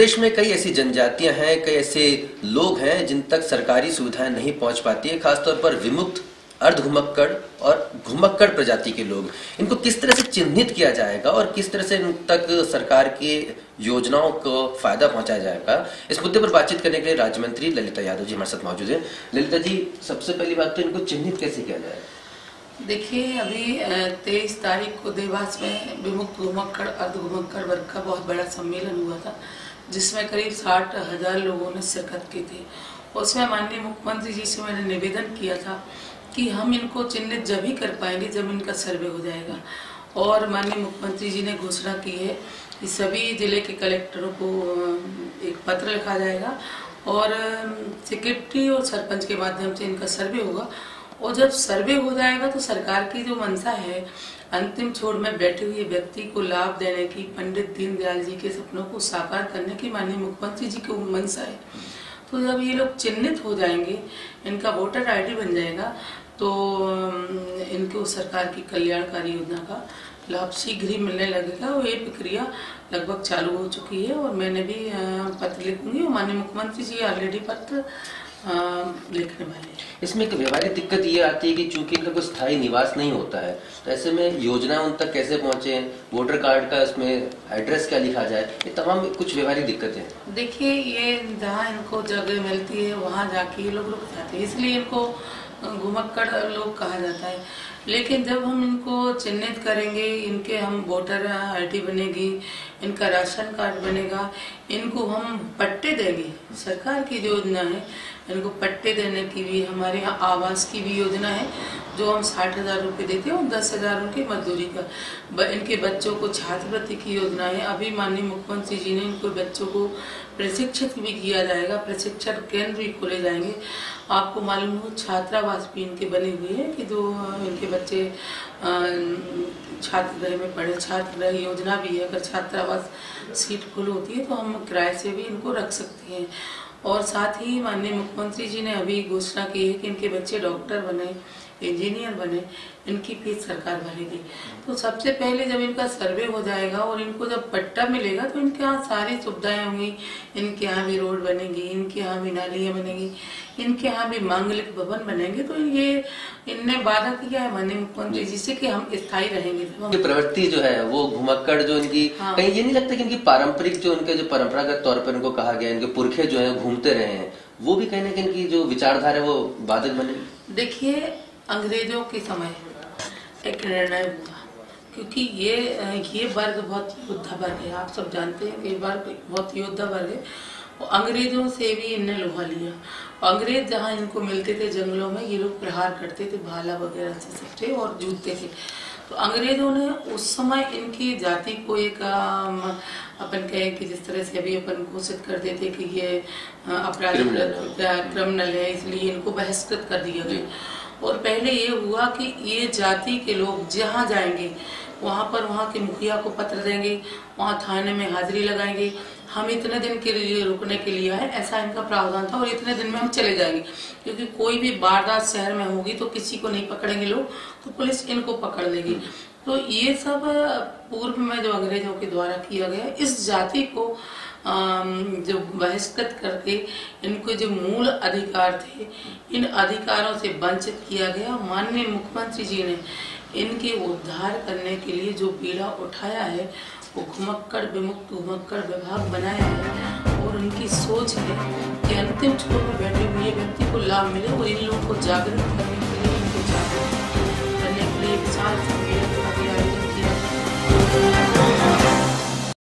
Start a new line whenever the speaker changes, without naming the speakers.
प्रदेश में कई ऐसी जनजातियाँ हैं, कई ऐसे लोग हैं जिन तक सरकारी सुविधाएँ नहीं पहुँच पाती है, खासतौर पर विमुक्त अर्ध घुमक्कड़ और घुमक्कड़ प्रजाति के लोग। इनको किस तरह से चिन्हित किया जाएगा और किस तरह से इन तक सरकार की योजनाओं को फ़ायदा पहुँचाया जाएगा, इस मुद्दे पर बातचीत करने के लिए राज्य मंत्री ललिता यादव जी हमारे साथ मौजूद है। ललिता जी, सबसे पहली बात तो इनको चिन्हित कैसे किया जाए?
देखिए, अभी तेईस तारीख को देवास में विमुक्त घुमक्कड़ अर्ध घुमक्कड़ वर्ग का बहुत बड़ा सम्मेलन हुआ था, जिसमें करीब साठ हज़ार लोगों ने शिरकत की थी। उसमें माननीय मुख्यमंत्री जी से मैंने निवेदन किया था कि हम इनको चिन्हित जब ही कर पाएँगे जब इनका सर्वे हो जाएगा। और माननीय मुख्यमंत्री जी ने घोषणा की है कि सभी ज़िले के कलेक्टरों को एक पत्र लिखा जाएगा और सेक्रेटरी और सरपंच के माध्यम से इनका सर्वे होगा। और जब सर्वे हो जाएगा तो सरकार की जो मंशा है, अंतिम छोर में बैठे हुए व्यक्ति को लाभ देने की, पंडित दीनदयाल जी के सपनों को साकार करने की माननीय मुख्यमंत्री जी की मंशा है। तो जब ये लोग चिन्हित हो जाएँगे, इनका वोटर आईडी बन जाएगा तो इनको सरकार की कल्याणकारी योजना का लाभ शीघ्र ही मिलने लगेगा। और ये प्रक्रिया लगभग चालू हो चुकी है और मैंने भी पत्र लिखूँगी और माननीय मुख्यमंत्री जी ऑलरेडी पत्र लिखने वाले।
इसमें एक व्यवहारिक दिक्कत ये आती है कि चूँकि इनका कोई स्थायी निवास नहीं होता है तो ऐसे में योजना उन तक कैसे पहुँचे वोटर कार्ड का इसमें एड्रेस क्या लिखा जाए ये तमाम कुछ व्यवहारिक दिक्कतें
देखिए ये जहाँ इनको जगह मिलती है वहाँ जाके ये लोग रुक जाते हैं। इसलिए इनको घुमक्कड़ लोग कहा जाता है। लेकिन जब हम इनको चिन्हित करेंगे इनके हम वोटर आईडी बनेगी इनका राशन कार्ड बनेगा इनको हम पट्टे देंगे। सरकार की जो योजना है इनको पट्टे देने की भी, हमारे यहाँ आवास की भी योजना है, जो हम साठ हज़ार रुपये देते हैं और दस हज़ार उनकी मजदूरी का। इनके बच्चों को छात्रवृत्ति की योजना है। अभी माननीय मुख्यमंत्री जी ने इनको बच्चों को प्रशिक्षित भी किया जाएगा, प्रशिक्षण केंद्र भी खोले जाएँगे। आपको मालूम हो, छात्रावास भी इनके बने हुए हैं कि जो इनके बच्चे छात्र गृह में पढ़े छात्र गृह योजना भी है। अगर छात्रावास सीट फुल होती है तो हम किराए से भी इनको रख सकते हैं। और साथ ही माननीय मुख्यमंत्री जी ने अभी घोषणा की है कि इनके बच्चे डॉक्टर बने इंजीनियर बने इनकी फ़ीस सरकार भरेगी। तो सबसे पहले जब इनका सर्वे हो जाएगा और इनको जब पट्टा मिलेगा तो इनके यहाँ सारी सुविधाएँ होंगी। इनके यहाँ भी रोड बनेगी इनके यहाँ भी नालियाँ बनेगी इनके यहाँ भी मांगलिक भवन बनेंगे। तो ये इनने वादा किया है माननीय मुख्यमंत्री जी से कि हम स्थायी रहेंगे?
प्रवृत्ति जो है वो घुमक्कड़ जो इनकी हाँ। कहीं ये नहीं लगता कि इनकी पारंपरिक जो उनके जो परंपरागत तौर पर इनको कहा गया इनके पुरखे जो है घूमते रहे हैं, वो भी कहीं ना कहीं इनकी जो विचारधारा है, वो बाधक बने।
देखिए, अंग्रेज़ों के समय एक निर्णय हुआ, क्योंकि ये ये वर्ग बहुत योद्धा वर्ग है, आप सब जानते हैं ये वर्ग बहुत योद्धा वर्ग है। अंग्रेज़ों से भी इनने लोहा लिया। अंग्रेज़ जहाँ इनको मिलते थे जंगलों में, ये लोग प्रहार करते थे, भाला वगैरह से सकते और जूतते थे। तो अंग्रेज़ों ने उस समय इनकी जाति को एक अपन कहे कि जिस तरह से अभी अपन घोषित कर देते कि ये अपराधी क्रिमिनल है। इसलिए इनको बहिष्कृत कर दिया गया। और पहले ये हुआ कि ये जाति के लोग जहाँ जाएँगे वहाँ पर वहाँ के मुखिया को पत्र देंगे, वहाँ थाने में हाजिरी लगाएँगे। हम इतने दिन के लिए रुकने के लिए है ऐसा इनका प्रावधान था और इतने दिन में हम चले जाएँगे। क्योंकि कोई भी वारदात शहर में होगी तो किसी को नहीं पकड़ेंगे लोग तो पुलिस इनको पकड़ लेगी। तो ये सब पूर्व में जो अंग्रेज़ों के द्वारा किया गया, इस जाति को जो बहिष्कृत करके इनको जो मूल अधिकार थे, इन अधिकारों से वंचित किया गया। माननीय मुख्यमंत्री जी ने इनके उद्धार करने के लिए जो पीड़ा उठाया है, वो घुमक्कड़ विमुक्त, घुमक्कड़ विभाग बनाया है और उनकी सोच है कि अंतिम छोर में बैठे हुए व्यक्ति को लाभ मिले और इन लोगों को जागरूक करने के लिए इनको जागरूक करने के लिए विचार सम्मेलन का भी आयोजन किया